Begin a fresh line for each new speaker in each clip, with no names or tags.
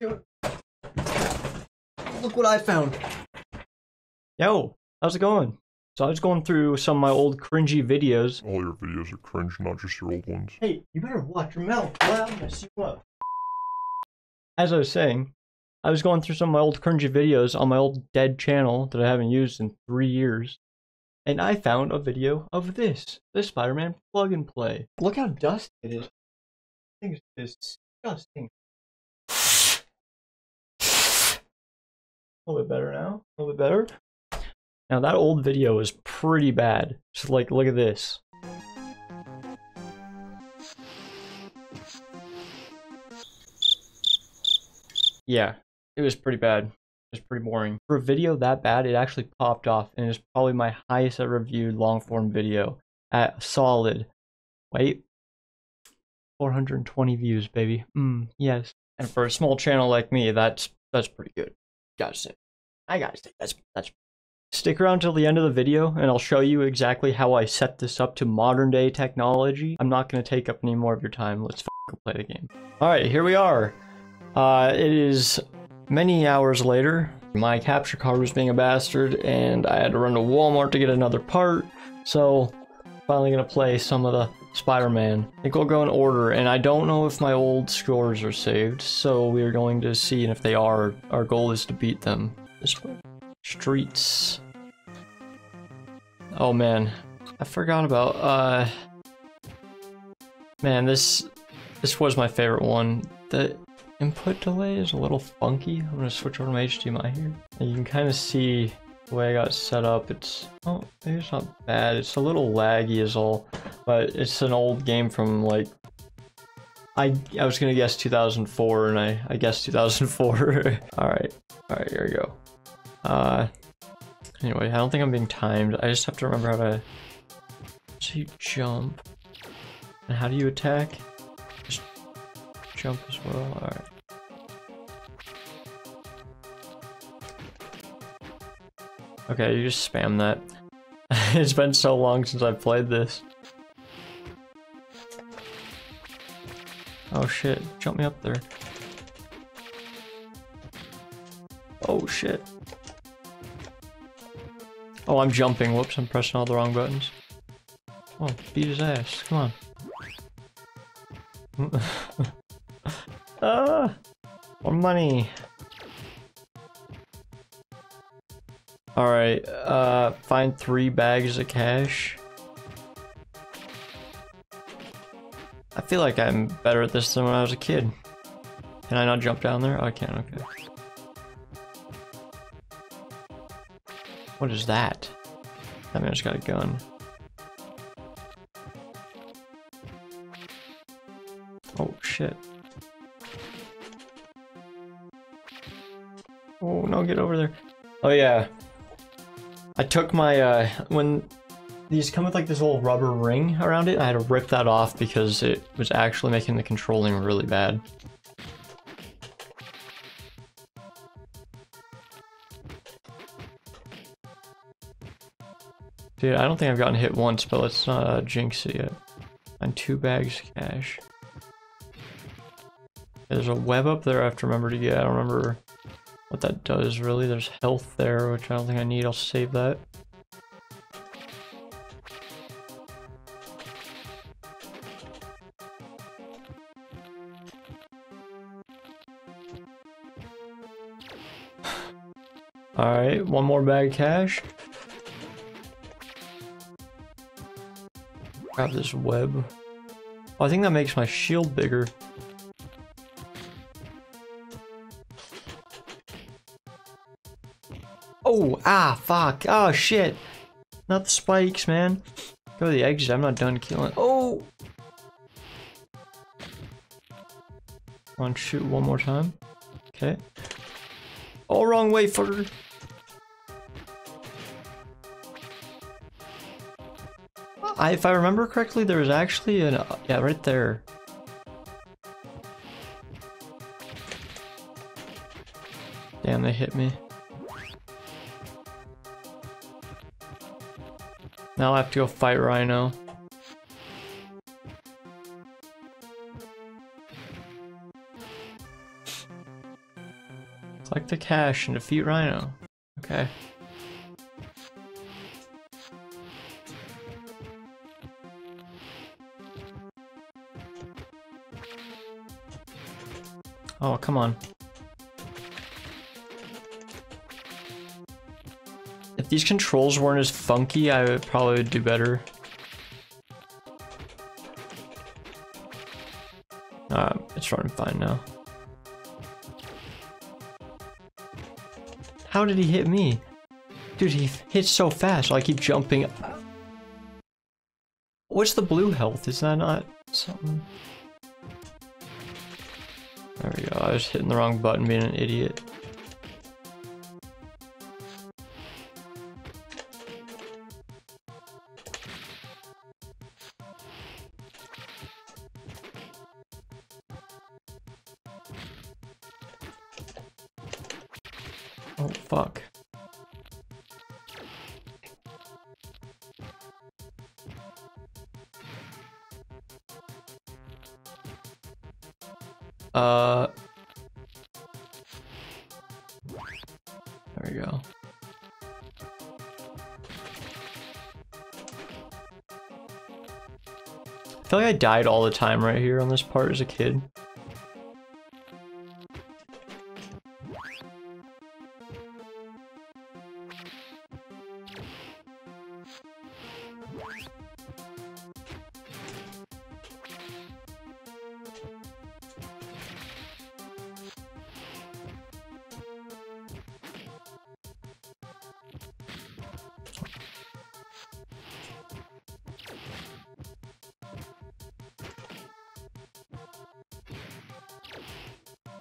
Look what I found. Yo, how's it going? So I was going through some of my old cringy videos.
All your videos are cringe, not just your old ones.
Hey, you better watch your mouth. Well, I'm gonna see what. As I was saying, I was going through some of my old cringy videos on my old dead channel that I haven't used in three years. And I found a video of this, the Spider-Man plug and play. Look how dusty it is. This thing is disgusting. A little bit better now. A little bit better. Now that old video is pretty bad. Just like, look at this. Yeah, it was pretty bad. It was pretty boring. For a video that bad, it actually popped off and it's probably my highest ever viewed long form video at solid. Wait. 420 views, baby. Mm, yes. And for a small channel like me, that's that's pretty good. Gotta say. I gotta say that's that's Stick around till the end of the video and I'll show you exactly how I set this up to modern day technology. I'm not going to take up any more of your time. Let's play the game. Alright, here we are. Uh, it is many hours later. My capture card was being a bastard and I had to run to Walmart to get another part. So, finally going to play some of the Spider-Man. I think we'll go in order and I don't know if my old scores are saved. So we are going to see and if they are, our goal is to beat them. This way. Streets. Oh man, I forgot about, uh... Man, this, this was my favorite one. The input delay is a little funky. I'm gonna switch over to my HDMI here. And you can kind of see the way I got set up. It's, oh, it's not bad. It's a little laggy is all, but it's an old game from like I I was gonna guess 2004 and I I guess 2004. all right, all right, here we go. Uh, anyway, I don't think I'm being timed. I just have to remember how to... So you jump. And how do you attack? Just jump as well. Alright. Okay, you just spam that. it's been so long since I've played this. Oh shit, jump me up there. Oh shit. Oh, I'm jumping. Whoops, I'm pressing all the wrong buttons. Oh, beat his ass. Come on. ah! More money. Alright, uh, find three bags of cash. I feel like I'm better at this than when I was a kid. Can I not jump down there? Oh, I can, okay. What is that? That man's got a gun. Oh shit. Oh no, get over there. Oh yeah. I took my, uh, when these come with like this little rubber ring around it, I had to rip that off because it was actually making the controlling really bad. Dude, I don't think I've gotten hit once, but let's not uh, jinx it yet. And two bags of cash. There's a web up there I have to remember to get. I don't remember what that does really. There's health there, which I don't think I need. I'll save that. Alright, one more bag of cash. grab this web. Oh, I think that makes my shield bigger. Oh, ah, fuck. Oh, shit. Not the spikes, man. Go to the exit. I'm not done killing. Oh! On shoot one more time. Okay. Oh, wrong way, fucker. I, if I remember correctly, there was actually an, yeah, right there. Damn, they hit me. Now I have to go fight Rhino. Collect the cash and defeat Rhino. Okay. Oh, come on. These controls weren't as funky, I would probably do better. Uh, it's running fine now. How did he hit me? Dude, he hits so fast, I keep jumping. What's the blue health? Is that not something? There we go, I was hitting the wrong button being an idiot. Died all the time right here on this part as a kid.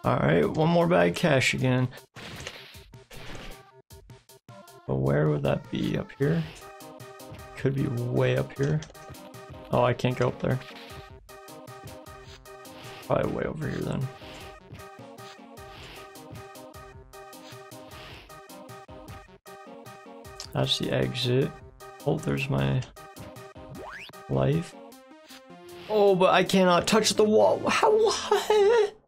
Alright, one more bag cash again. But where would that be? Up here? Could be way up here. Oh, I can't go up there. Probably way over here then. That's the exit. Oh, there's my life. Oh, but I cannot touch the wall. How?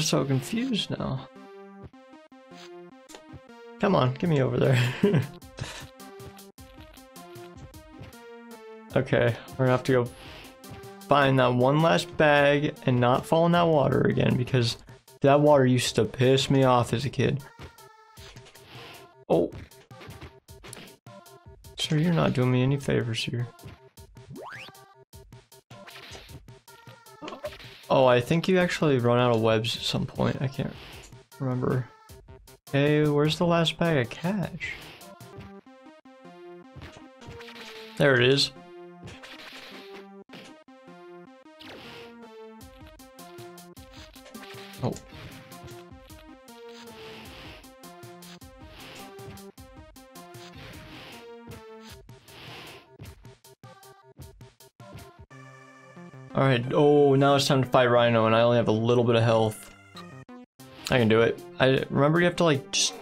So confused now. Come on, get me over there. okay, we're gonna have to go find that one last bag and not fall in that water again because that water used to piss me off as a kid. Oh. Sir, you're not doing me any favors here. Oh, I think you actually run out of webs at some point. I can't remember. Hey, where's the last bag of cash? There it is. Oh. Alright, oh, now it's time to fight Rhino, and I only have a little bit of health. I can do it. I remember you have to like just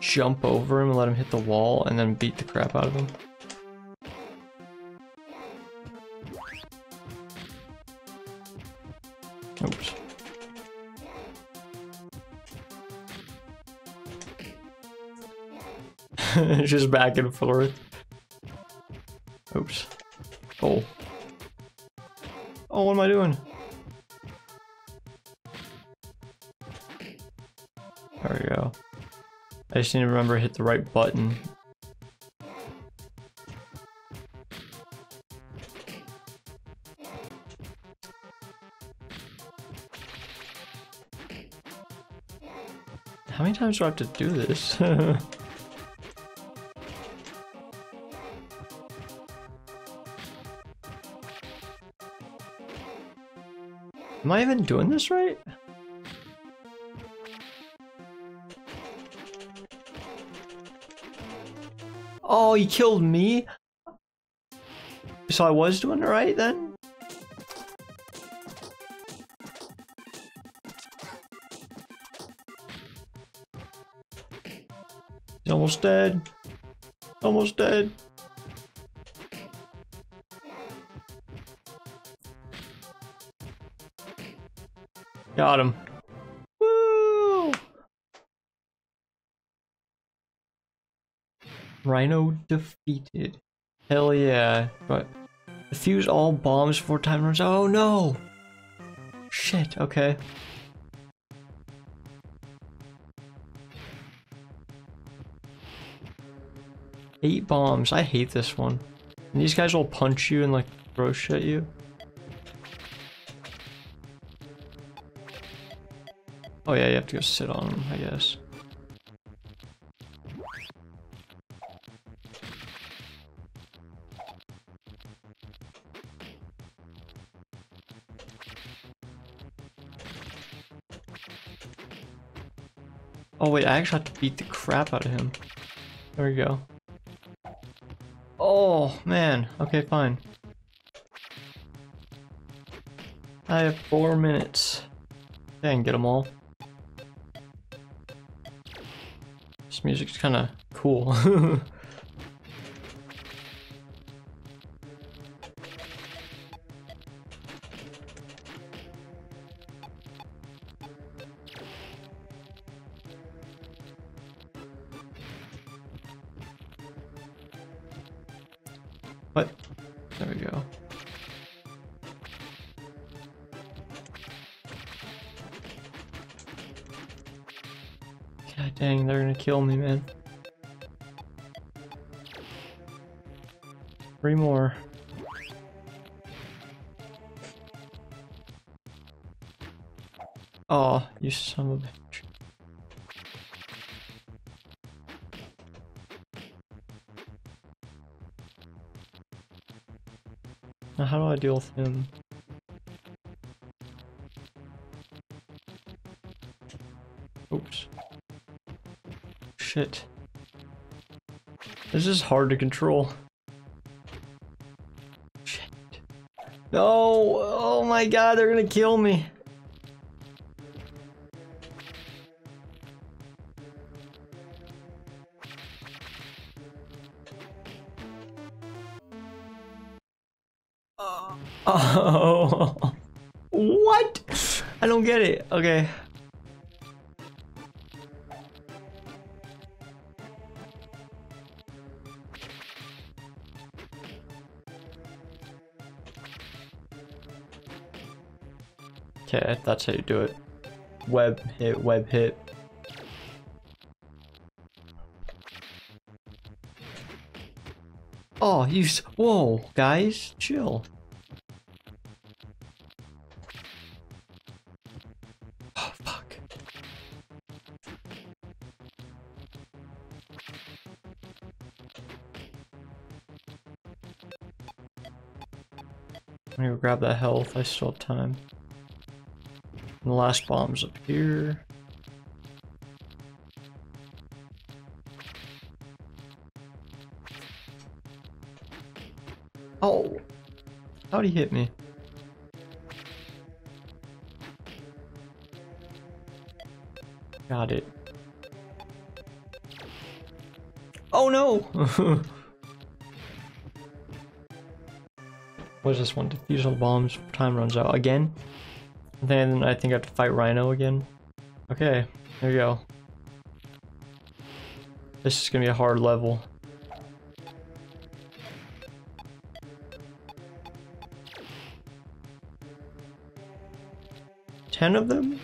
jump over him and let him hit the wall and then beat the crap out of him. Oops. just back and forth. Oops. Oh. Oh, what am I doing? There we go. I just need to remember to hit the right button. How many times do I have to do this? Am I even doing this right? Oh, he killed me? So I was doing it right then? He's almost dead. Almost dead. Got him. Woo! Rhino defeated. Hell yeah. But defuse all bombs before time runs. Oh no! Shit, okay. Eight bombs. I hate this one. And these guys will punch you and like throw shit at you. Oh yeah, you have to go sit on them, I guess. Oh wait, I actually have to beat the crap out of him. There we go. Oh, man. Okay, fine. I have four minutes. Can get them all. This music's kind of cool. God dang, they're gonna kill me, man. Three more. Oh, you son of a bitch. Now how do I deal with him? Shit. This is hard to control. Shit. No! Oh my god, they're gonna kill me. Oh. What? I don't get it. Okay. Okay, that's how you do it. Web hit, web hit. Oh, you. s- Whoa, guys, chill. Oh, fuck. I'm gonna grab that health. I still have time. And the last bomb's up here. Oh! How'd he hit me? Got it. Oh no! what is this one? Defuse all bombs. Time runs out again. Then I think I have to fight Rhino again. Okay, there we go. This is gonna be a hard level. Ten of them?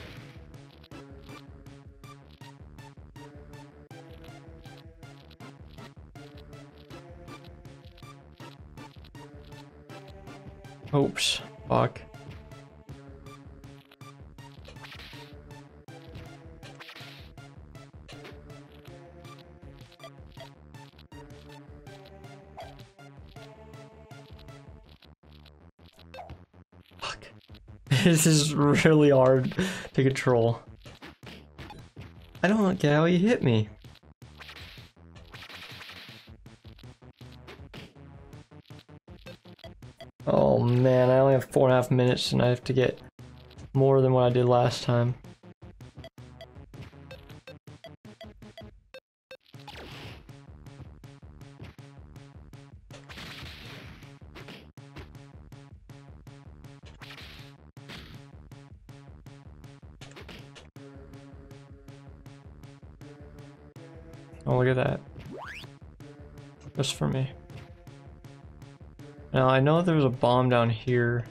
this is really hard to control. I don't get how he hit me. Oh man, I only have four and a half minutes and I have to get more than what I did last time. Oh, look at that. Just for me. Now, I know there's a bomb down here.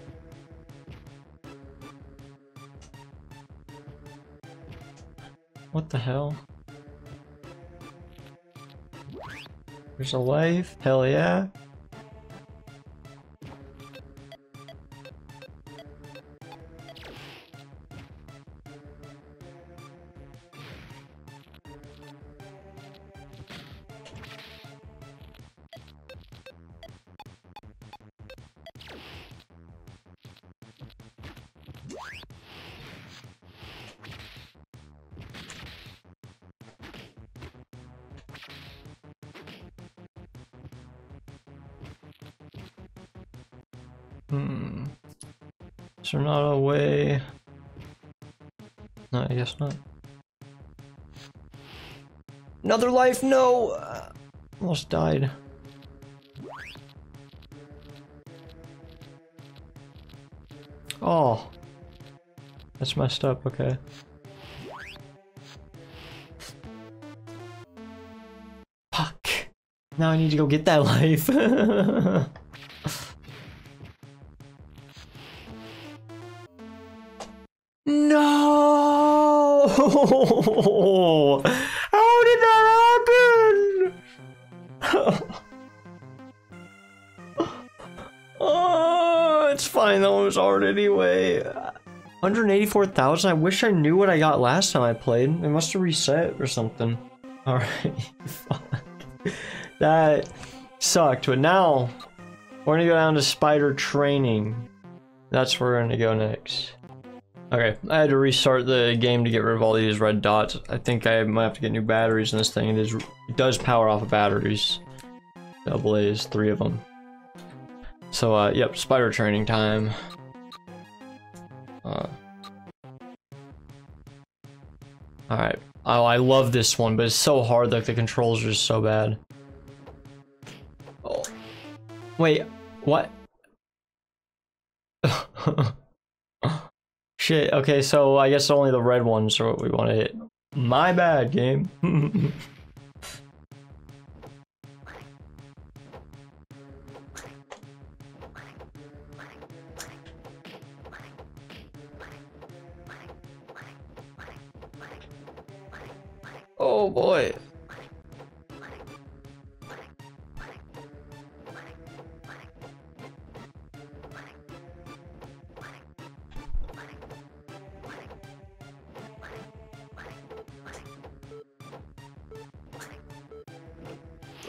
What the hell? There's a life? Hell yeah. Life? No! Uh, almost died. Oh. That's messed up, okay. Fuck. Now I need to go get that life. No! one was hard anyway. 184,000? I wish I knew what I got last time I played. It must have reset or something. Alright, That sucked, but now we're gonna go down to spider training. That's where we're gonna go next. Okay, I had to restart the game to get rid of all these red dots. I think I might have to get new batteries in this thing. It is it does power off of batteries. Double A's, three of them. So, uh, yep, spider training time. Uh, Alright. Oh, I love this one, but it's so hard, like the controls are just so bad. Oh. Wait, what? Shit, okay, so I guess only the red ones are what we want to hit. My bad, game. boy.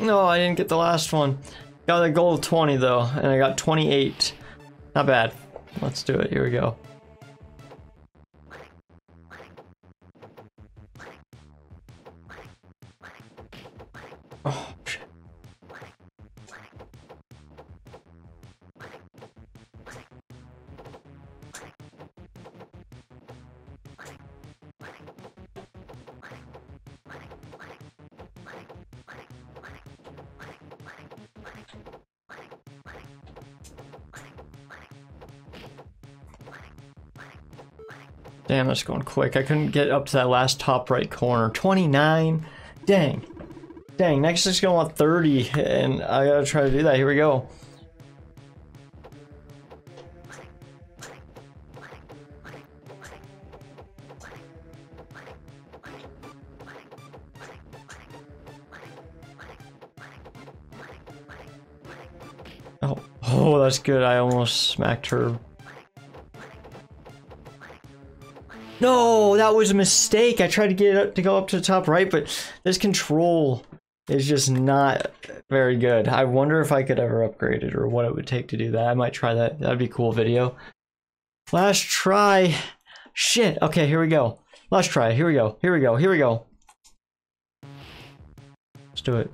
No, I didn't get the last one. Got a goal of 20 though, and I got 28. Not bad. Let's do it. Here we go. That's going quick. I couldn't get up to that last top right corner. 29? Dang. Dang, next is gonna want 30, and I gotta try to do that. Here we go. Oh, oh, that's good. I almost smacked her No, that was a mistake. I tried to get it to go up to the top right, but this control is just not very good. I wonder if I could ever upgrade it or what it would take to do that. I might try that. That'd be a cool video. Last try. Shit. Okay, here we go. Last try. Here we go. Here we go. Here we go. Let's do it.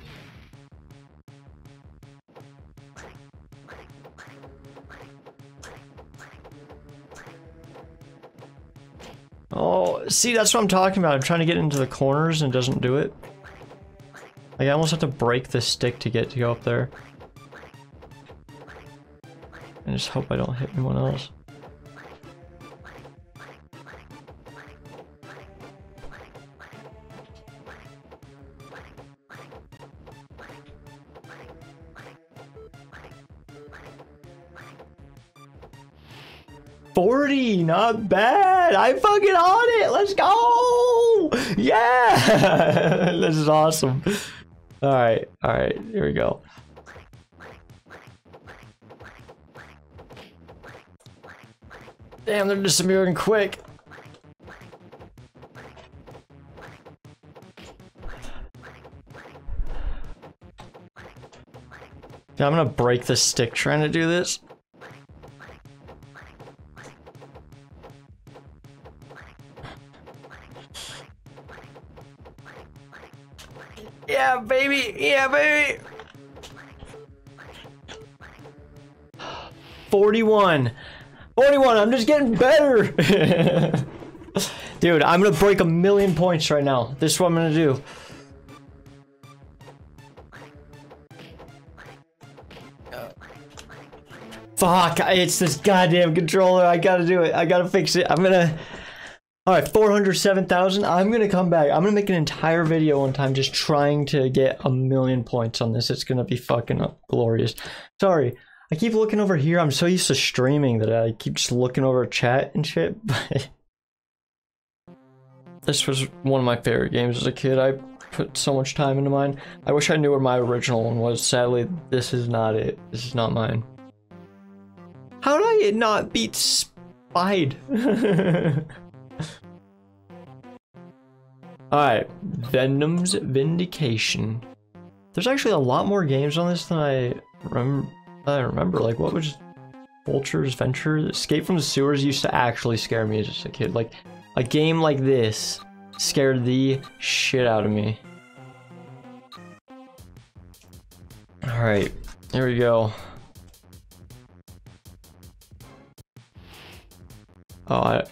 Oh, see, that's what I'm talking about. I'm trying to get into the corners and doesn't do it. Like, I almost have to break the stick to get to go up there. I just hope I don't hit anyone else. Not bad. I fucking on it. Let's go. Yeah. this is awesome. All right. All right. Here we go. Damn, they're disappearing quick. I'm gonna break the stick trying to do this. 41! 41, I'm just getting better! Dude, I'm gonna break a million points right now. This is what I'm gonna do. Fuck, it's this goddamn controller. I gotta do it. I gotta fix it. I'm gonna... Alright, 407,000. I'm gonna come back. I'm gonna make an entire video one time just trying to get a million points on this. It's gonna be fucking glorious. Sorry, I keep looking over here. I'm so used to streaming that I keep just looking over chat and shit. But this was one of my favorite games as a kid. I put so much time into mine. I wish I knew where my original one was. Sadly, this is not it. This is not mine. How did I not beat Spide? Alright, Venom's Vindication. There's actually a lot more games on this than I, rem I remember. Like, what was Vulture's Venture? Escape from the Sewers used to actually scare me as a kid. Like, a game like this scared the shit out of me. Alright, here we go. Oh,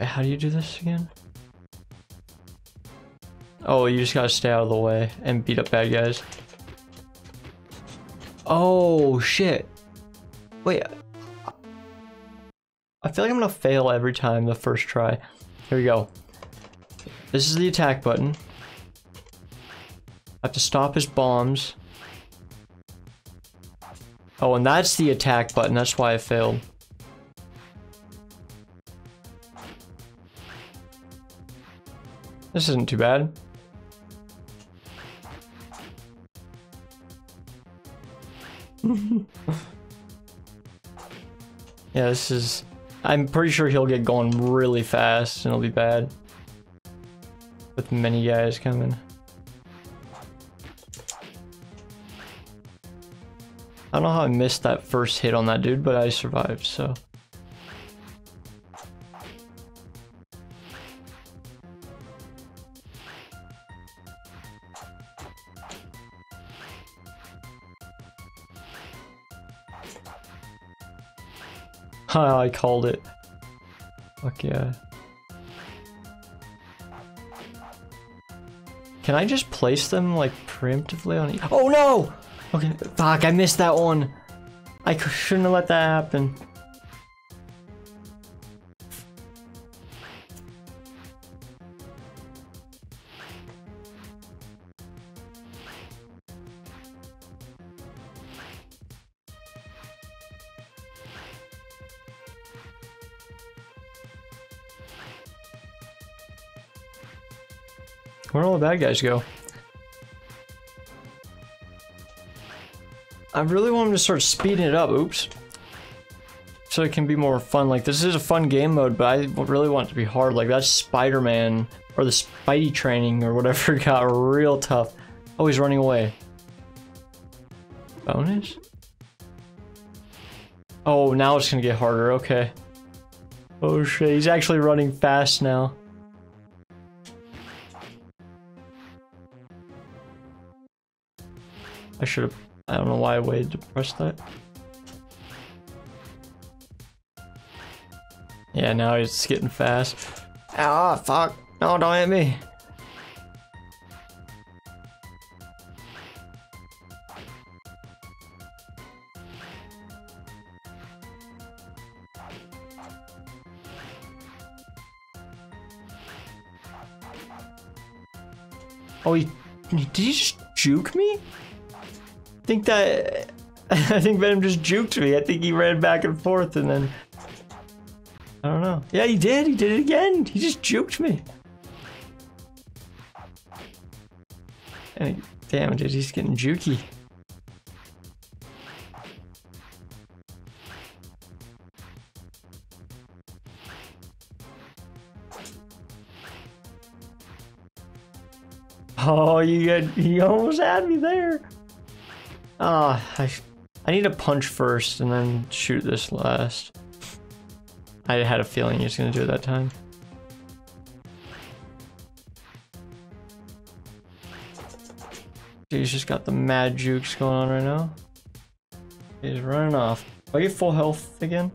I, how do you do this again? Oh, you just gotta stay out of the way and beat up bad guys. Oh, shit. Wait. I feel like I'm gonna fail every time the first try. Here we go. This is the attack button. I have to stop his bombs. Oh, and that's the attack button. That's why I failed. This isn't too bad. yeah, this is... I'm pretty sure he'll get going really fast and it'll be bad. With many guys coming. I don't know how I missed that first hit on that dude, but I survived, so... I called it. Fuck yeah. Can I just place them like preemptively on? E oh no! Okay, fuck, I missed that one. I shouldn't have let that happen. Bad guys go? I really want them to start speeding it up. Oops. So it can be more fun. Like, this is a fun game mode, but I really want it to be hard. Like, that Spider-Man, or the Spidey training, or whatever, got real tough. Oh, he's running away. Bonus? Oh, now it's gonna get harder. Okay. Oh shit, he's actually running fast now. I should have... I don't know why I waited to press that. Yeah, now he's getting fast. Ah, fuck. No, don't hit me. Oh, he, did he just juke me? I think that I think Venom just juked me. I think he ran back and forth and then I don't know. Yeah, he did. He did it again. He just juked me. And he, damn, dude, he's getting jukey. Oh, you got, you almost had me there. Ah, I, I need to punch first and then shoot this last. I had a feeling he was gonna do it that time. He's just got the mad jukes going on right now. He's running off. Are you full health again?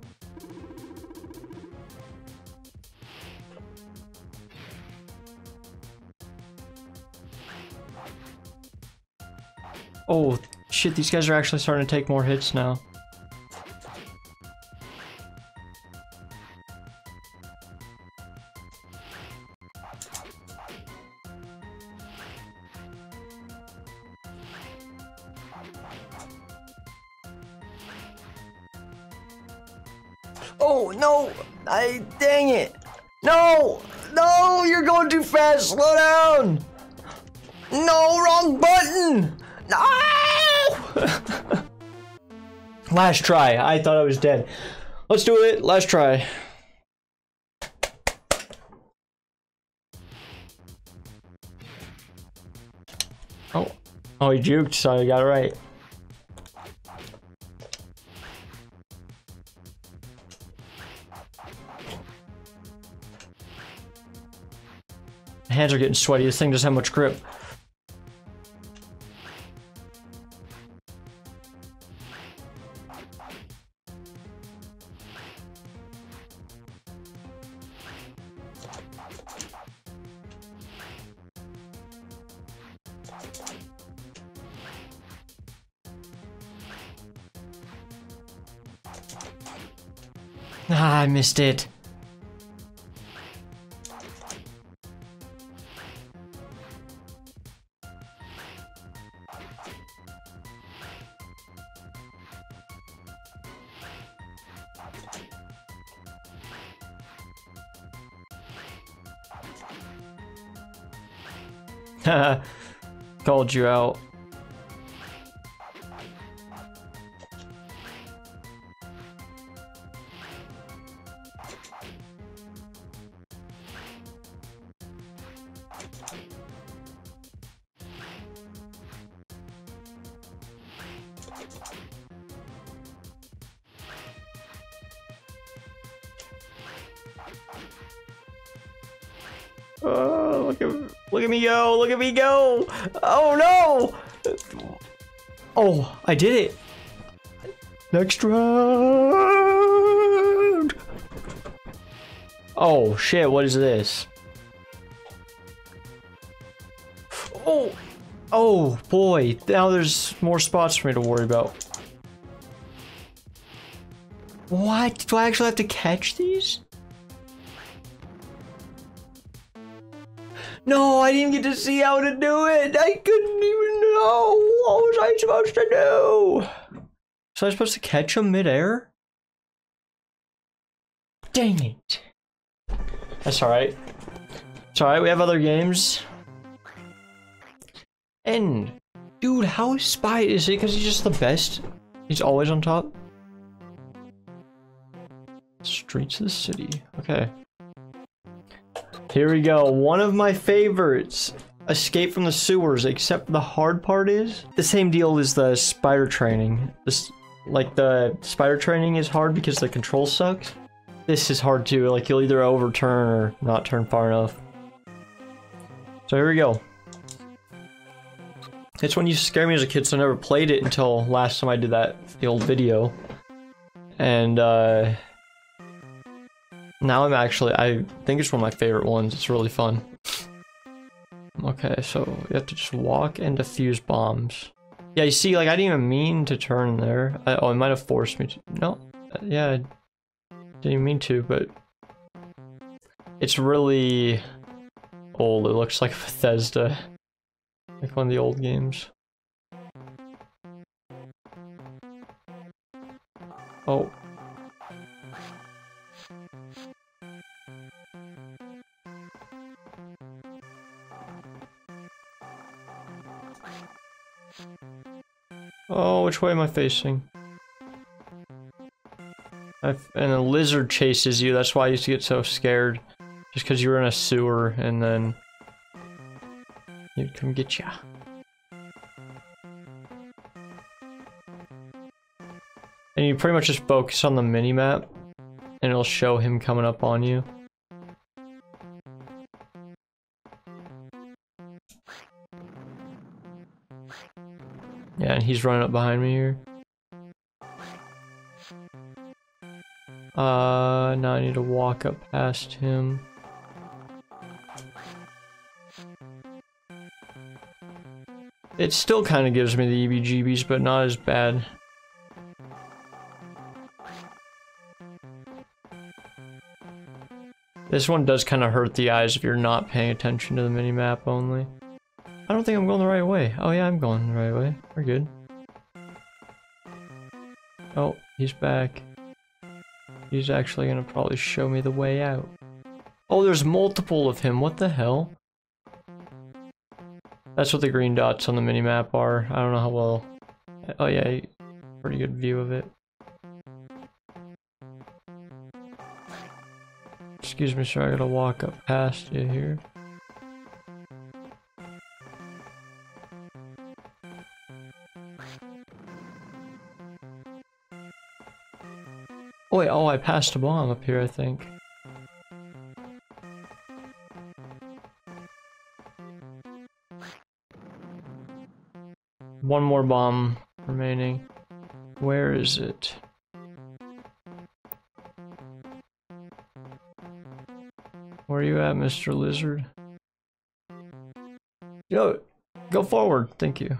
Oh, shit, these guys are actually starting to take more hits now. Oh, no! I, dang it! No! No, you're going too fast! Slow down! No, wrong button! No! Last try. I thought I was dead. Let's do it. Last try. Oh. Oh, he juked, so I got it right. My hands are getting sweaty. This thing doesn't have much grip. Missed it. Called you out. Oh, look at look at me go! Look at me go! Oh no! Oh, I did it! Next round! Oh shit! What is this? Oh boy! Now there's more spots for me to worry about. What? Do I actually have to catch these? No, I didn't get to see how to do it. I couldn't even know. What was I supposed to do? So I supposed to catch them midair? Dang it. That's alright. It's alright, we have other games. And, dude, how Spy? Is it because he's just the best? He's always on top? Streets of the city. Okay. Here we go. One of my favorites. Escape from the sewers, except the hard part is the same deal as the spider training. This, like the spider training is hard because the control sucks. This is hard too. Like you'll either overturn or not turn far enough. So here we go. It's when you scare me as a kid, so I never played it until last time I did that the old video. And uh now I'm actually, I think it's one of my favorite ones. It's really fun. Okay, so you have to just walk and defuse bombs. Yeah, you see, like, I didn't even mean to turn there. I, oh, it might have forced me to. No, uh, yeah, I didn't mean to, but it's really old. It looks like Bethesda, like one of the old games. Oh, Oh, which way am I facing? I've, and a lizard chases you, that's why I used to get so scared. Just because you were in a sewer, and then... He'd come get ya. And you pretty much just focus on the mini-map, and it'll show him coming up on you. Yeah, and he's running up behind me here. Uh, now I need to walk up past him. It still kind of gives me the EBGBs, but not as bad. This one does kind of hurt the eyes if you're not paying attention to the mini-map only. I don't think I'm going the right way. Oh yeah, I'm going the right way. We're good. Oh, he's back. He's actually gonna probably show me the way out. Oh, there's multiple of him. What the hell? That's what the green dots on the mini-map are. I don't know how well... Oh yeah, pretty good view of it. Excuse me, sir, I gotta walk up past you here. Oh wait, oh, I passed a bomb up here, I think. One more bomb remaining. Where is it? Where are you at, Mr. Lizard? Yo, go forward, thank you.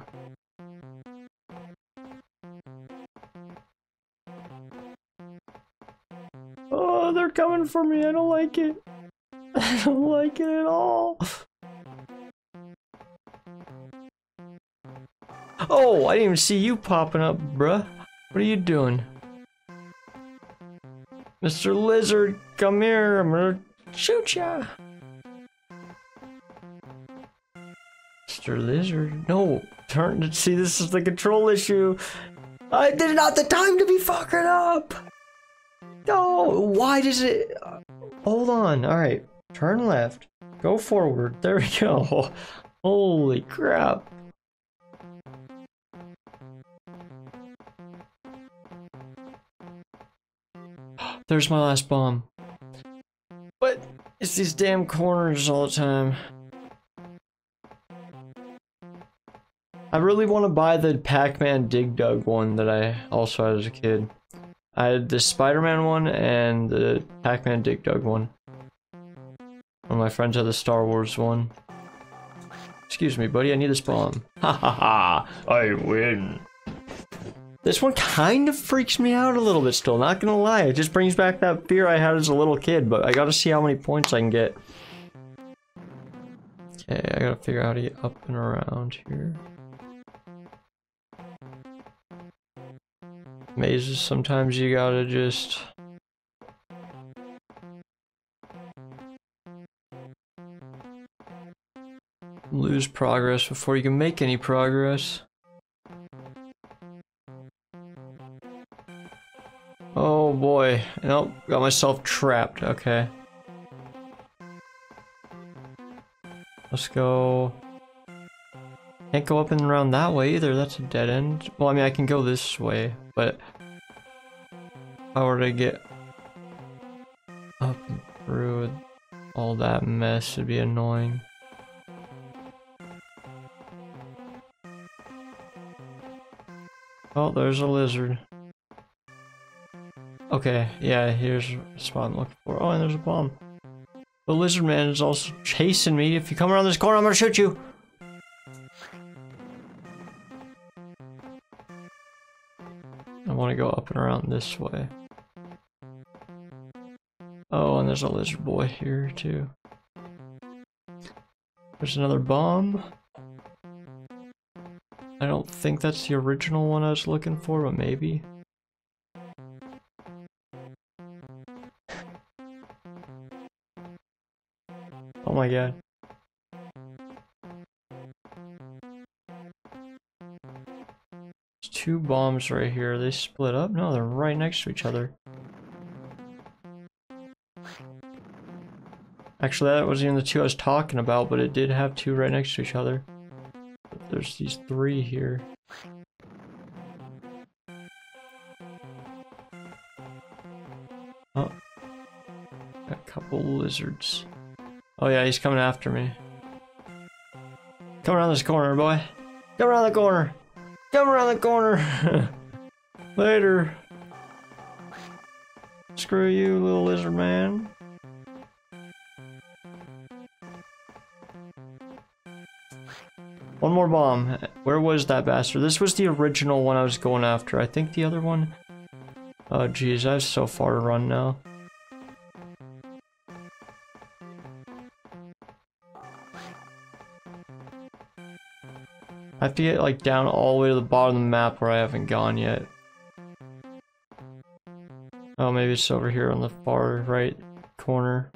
Oh, they're coming for me, I don't like it. I don't like it at all. Oh, I didn't even see you popping up, bruh. What are you doing? Mr. Lizard, come here. I'm gonna shoot ya. Mr. Lizard, no. Turn. To see, this is the control issue. I did not the time to be fucking up. No, why does it? Hold on. All right, turn left. Go forward. There we go. Holy crap. There's my last bomb. But it's these damn corners all the time. I really want to buy the Pac-Man Dig Dug one that I also had as a kid. I had the Spider-Man one and the Pac-Man Dig Dug one. One of my friends had the Star Wars one. Excuse me, buddy, I need this bomb. Ha ha ha! I win! This one kind of freaks me out a little bit still, not gonna lie. It just brings back that fear I had as a little kid, but I gotta see how many points I can get. Okay, I gotta figure out how to get up and around here. Mazes, sometimes you gotta just... Lose progress before you can make any progress. Oh boy. Nope, got myself trapped. Okay. Let's go. Can't go up and around that way either. That's a dead end. Well, I mean, I can go this way, but if I were get up and through all that mess, it'd be annoying. Oh, there's a lizard. Okay, yeah, here's a spot I'm looking for. Oh, and there's a bomb. The lizard man is also chasing me. If you come around this corner, I'm gonna shoot you. I want to go up and around this way. Oh, and there's a lizard boy here, too. There's another bomb. I don't think that's the original one I was looking for, but maybe. My god. There's two bombs right here. They split up? No, they're right next to each other. Actually, that wasn't even the two I was talking about, but it did have two right next to each other. But there's these three here. Oh. A couple lizards. Oh yeah, he's coming after me. Come around this corner, boy. Come around the corner. Come around the corner. Later. Screw you, little lizard man. One more bomb. Where was that bastard? This was the original one I was going after. I think the other one... Oh jeez, I have so far to run now. I have to get like down all the way to the bottom of the map where I haven't gone yet. Oh, maybe it's over here on the far right corner.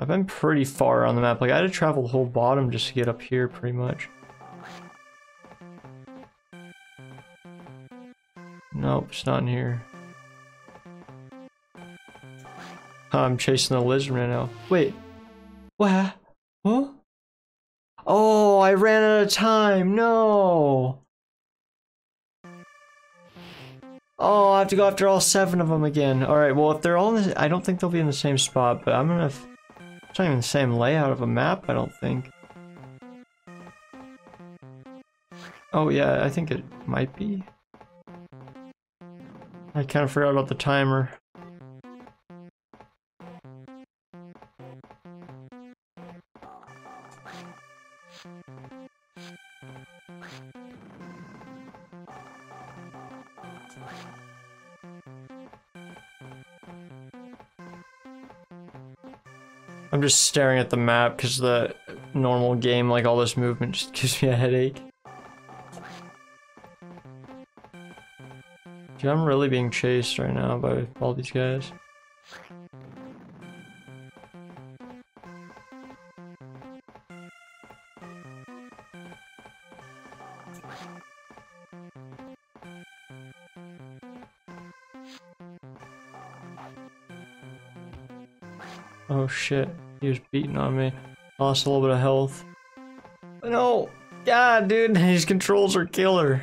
I've been pretty far on the map. Like, I had to travel the whole bottom just to get up here, pretty much. Nope, it's not in here. I'm chasing the lizard right now. Wait. What? Huh? Oh, I ran time. No. Oh, I have to go after all seven of them again. All right. Well, if they're all in the, I don't think they'll be in the same spot, but I'm gonna. It's not even the same layout of a map. I don't think. Oh yeah, I think it might be. I kind of forgot about the timer. Just staring at the map because the normal game, like all this movement, just gives me a headache. Dude, I'm really being chased right now by all these guys. Oh shit, he was beating on me. Lost a little bit of health. No! God, dude, his controls are killer.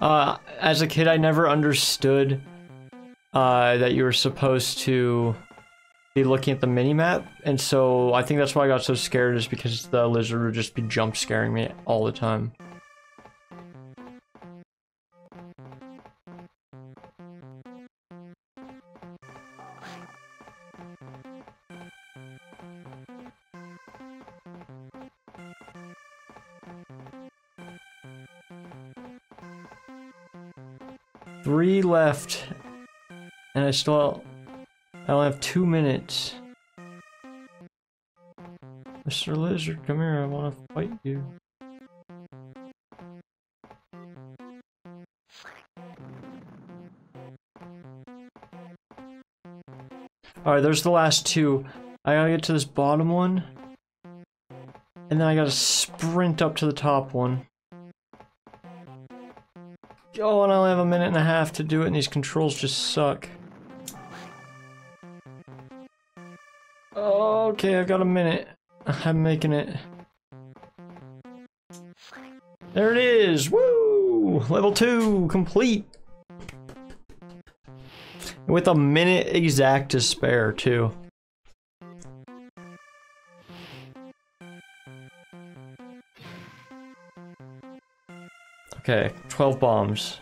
Uh, as a kid, I never understood uh, that you were supposed to be looking at the mini map, and so I think that's why I got so scared is because the lizard would just be jump scaring me all the time. Three left, and I still I only have two minutes. Mr. Lizard, come here, I want to fight you. Alright, there's the last two. I gotta get to this bottom one. And then I gotta sprint up to the top one. Oh, and I only have a minute and a half to do it, and these controls just suck. Okay, I've got a minute. I'm making it. There it is! Woo! Level 2 complete! With a minute exact to spare, too. Okay, 12 bombs.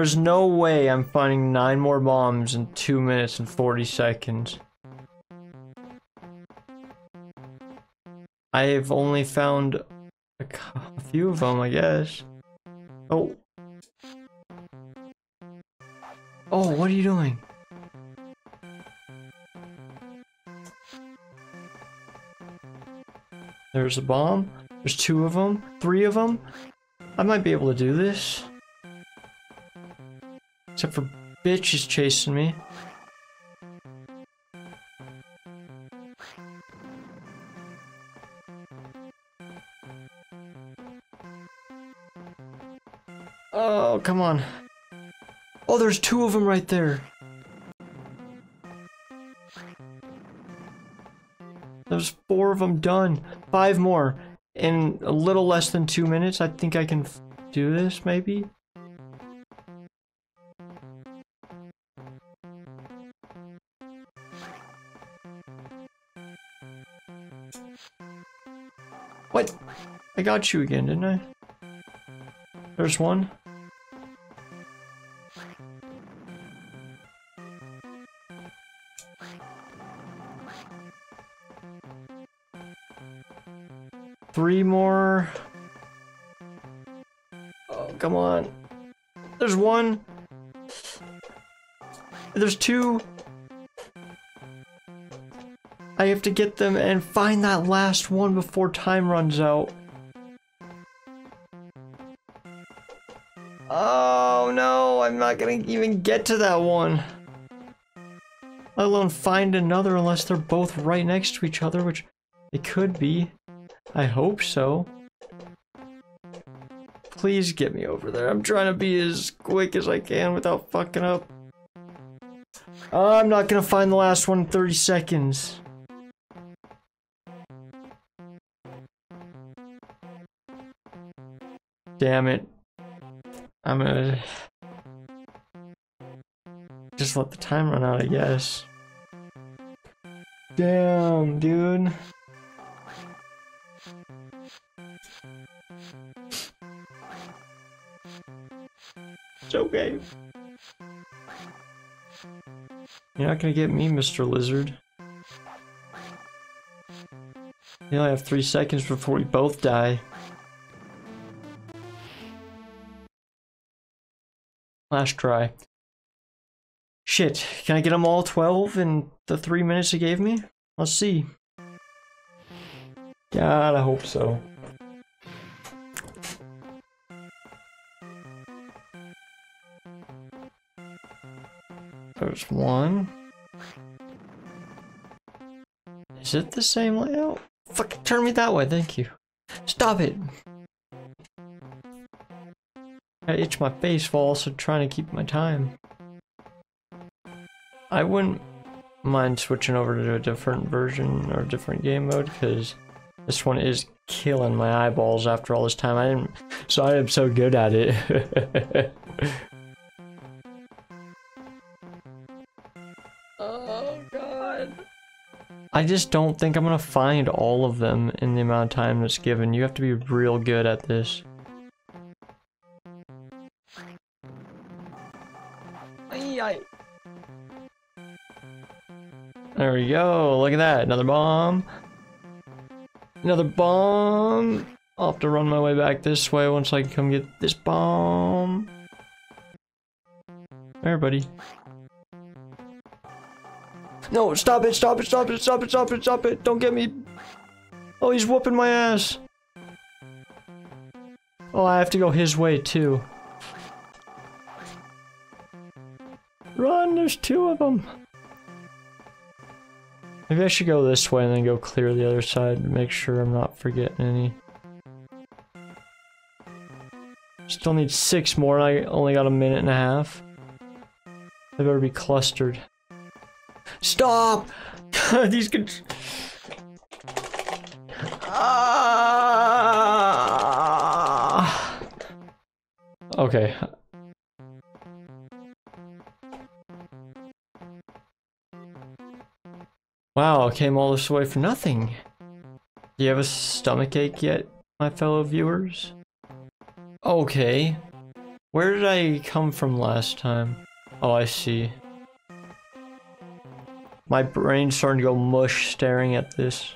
There's no way I'm finding nine more bombs in 2 minutes and 40 seconds. I've only found a, a few of them, I guess. Oh. Oh, what are you doing? There's a bomb. There's two of them. Three of them. I might be able to do this. Bitch is chasing me. Oh, come on. Oh, there's two of them right there. There's four of them done. Five more. In a little less than two minutes, I think I can do this, maybe? I got you again, didn't I? There's one. Three more. Oh, come on. There's one. There's two. I have to get them and find that last one before time runs out. Not gonna even get to that one. Let alone find another unless they're both right next to each other, which it could be. I hope so. Please get me over there. I'm trying to be as quick as I can without fucking up. I'm not gonna find the last one in 30 seconds. Damn it. I'm gonna just let the time run out, I guess. Damn, dude. It's okay. You're not gonna get me, Mr. Lizard. You only have three seconds before we both die. Last try. Shit, can I get them all 12 in the three minutes he gave me? Let's see. God, I hope so. There's one. Is it the same layout? Fuck, turn me that way, thank you. Stop it! I itch my face while also trying to keep my time. I wouldn't mind switching over to a different version or different game mode because this one is killing my eyeballs after all this time. I didn't, so I am so good at it. oh god. I just don't think I'm gonna find all of them in the amount of time that's given. You have to be real good at this. There we go. Look at that. Another bomb. Another bomb. I'll have to run my way back this way once I can come get this bomb. There, buddy. No, stop it, stop it, stop it, stop it, stop it, stop it. Don't get me. Oh, he's whooping my ass. Oh, I have to go his way too. Run, there's two of them. Maybe I should go this way and then go clear the other side make sure I'm not forgetting any. Still need six more and I only got a minute and a half. They better be clustered. Stop! These could. Ah! Okay. Wow, I came all this way for nothing. Do you have a stomach ache yet, my fellow viewers? Okay. Where did I come from last time? Oh, I see. My brain's starting to go mush staring at this.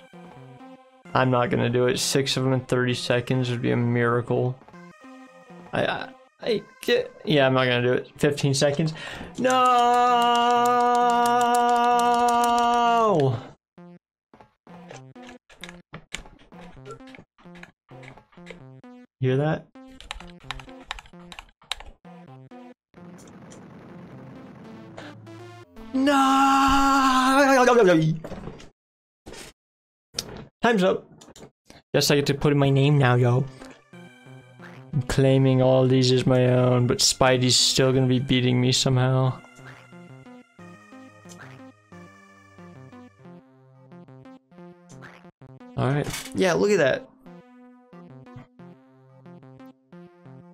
I'm not gonna do it. Six of them in 30 seconds would be a miracle. I, I, I get, yeah, I'm not gonna do it. 15 seconds. No! Hear that? No! Time's up. Guess I get to put in my name now, yo. I'm claiming all these as my own, but Spidey's still gonna be beating me somehow. Alright. Yeah, look at that.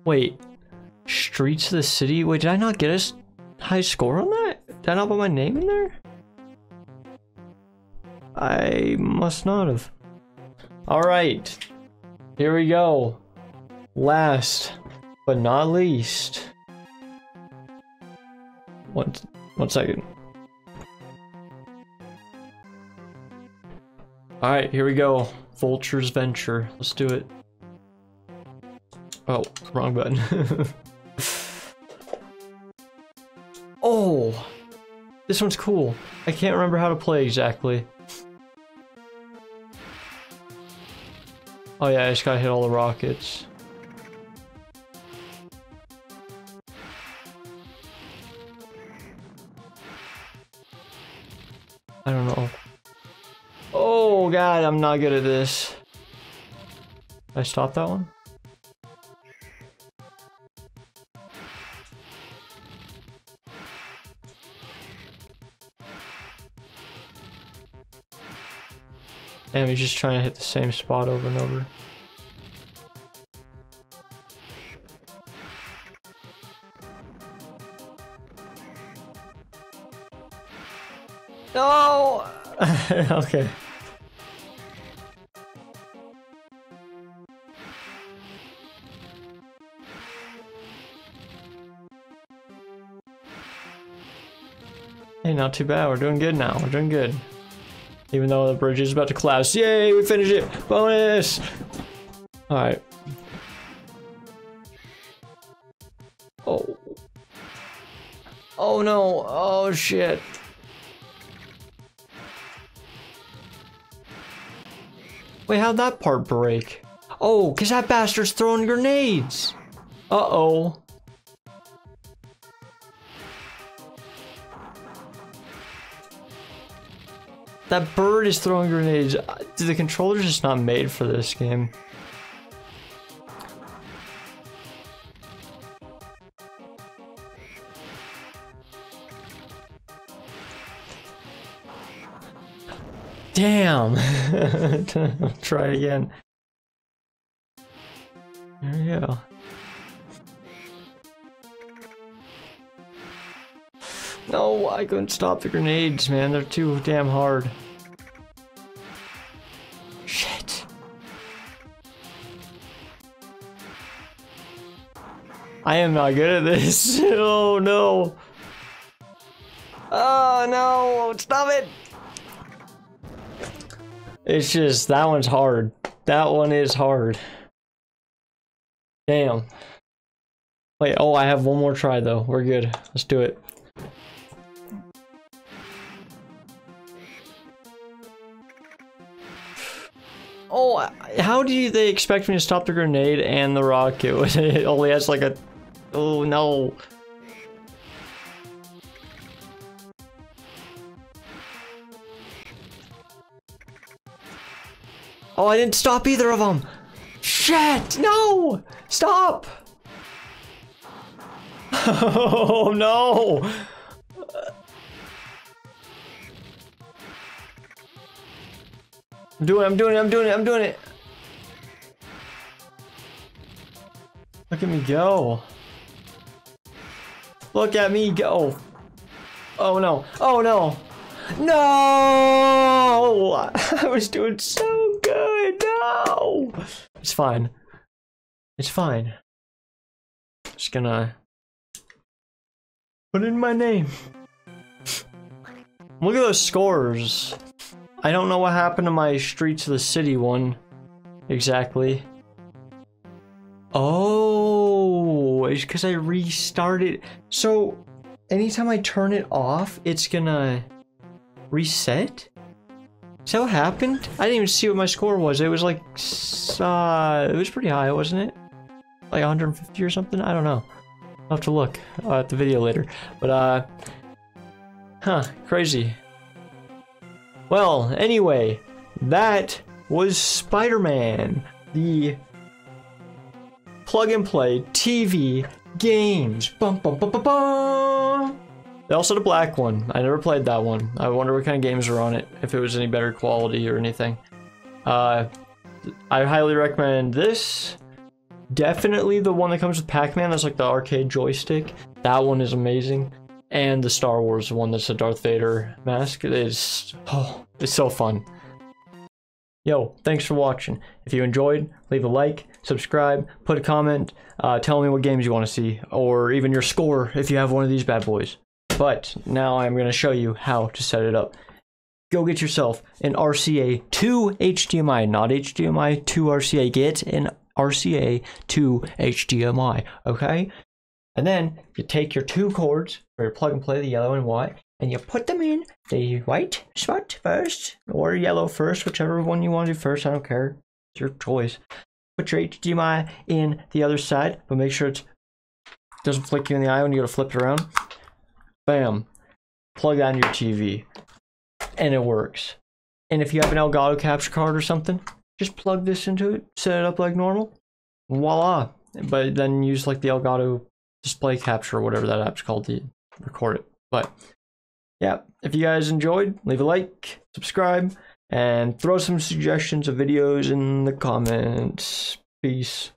Wait. Streets of the City? Wait, did I not get a high score on that? Did I not put my name in there? I must not have. Alright. Here we go. Last, but not least. One, one second. Alright, here we go. Vulture's Venture. Let's do it. Oh, wrong button. oh! This one's cool. I can't remember how to play exactly. Oh yeah, I just gotta hit all the rockets. I'm not good at this. Did I stop that one? Damn, he's just trying to hit the same spot over and over. No! okay. Not too bad. We're doing good now. We're doing good. Even though the bridge is about to collapse. Yay, we finished it! Bonus! Alright. Oh. Oh no, oh shit. Wait, how'd that part break? Oh, cause that bastard's throwing grenades! Uh-oh. That bird is throwing grenades. Uh, Dude, the controller's just not made for this game. Damn! Try again. There we go. No, I couldn't stop the grenades, man. They're too damn hard. Shit. I am not good at this. Oh no. Oh no, stop it. It's just, that one's hard. That one is hard. Damn. Wait, oh, I have one more try though. We're good. Let's do it. Oh, how do they expect me to stop the grenade and the rocket when it only has like a... Oh, no. Oh, I didn't stop either of them. Shit, no! Stop! Oh, no! I'm doing it, I'm doing it, I'm doing it, I'm doing it. Look at me go. Look at me go. Oh no, oh no. No! I was doing so good. No! It's fine. It's fine. Just gonna put in my name. Look at those scores. I don't know what happened to my Streets of the City one exactly. Oh, it's because I restarted. So, anytime I turn it off, it's gonna reset? Is that what happened? I didn't even see what my score was. It was like, uh, it was pretty high, wasn't it? Like 150 or something? I don't know. I'll have to look uh, at the video later. But, uh, huh, crazy. Well, anyway, that was Spider-Man, the plug and play TV games. Bum, bum, bum, bum, bum. They also had a black one. I never played that one. I wonder what kind of games were on it, if it was any better quality or anything. Uh, I highly recommend this. Definitely the one that comes with Pac-Man, that's like the arcade joystick. That one is amazing. And the Star Wars one that's a Darth Vader mask is, oh, it's so fun. Yo, thanks for watching. If you enjoyed, leave a like, subscribe, put a comment, uh, tell me what games you want to see, or even your score if you have one of these bad boys. But now I'm going to show you how to set it up. Go get yourself an RCA to HDMI, not HDMI to RCA. Get an RCA to HDMI, okay? And then you take your two cords for your plug and play, the yellow and white, and you put them in the white spot first, or yellow first, whichever one you want to do first. I don't care. It's your choice. Put your HDMI in the other side, but make sure it doesn't flick you in the eye when you go to flip it around. Bam. Plug that in your TV. And it works. And if you have an Elgato capture card or something, just plug this into it, set it up like normal. Voila. But then use like the Elgato display capture or whatever that app's called to record it. But yeah, if you guys enjoyed, leave a like, subscribe, and throw some suggestions of videos in the comments. Peace.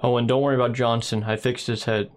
Oh, and don't worry about Johnson. I fixed his head.